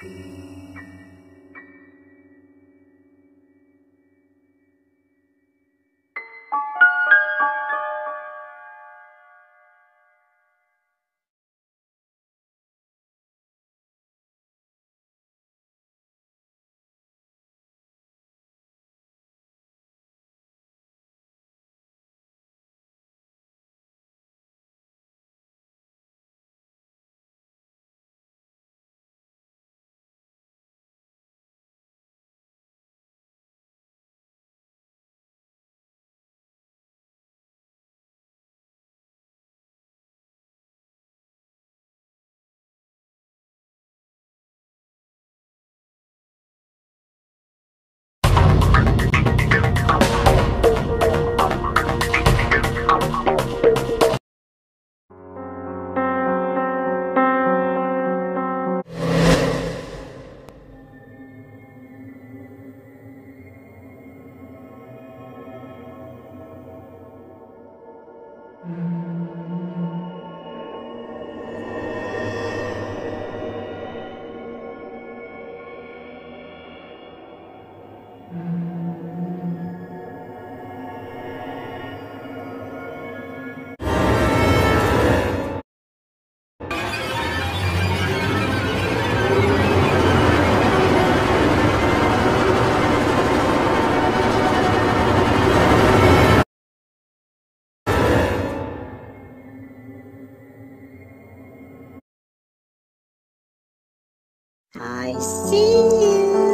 Peace. Mm-hmm. I see you.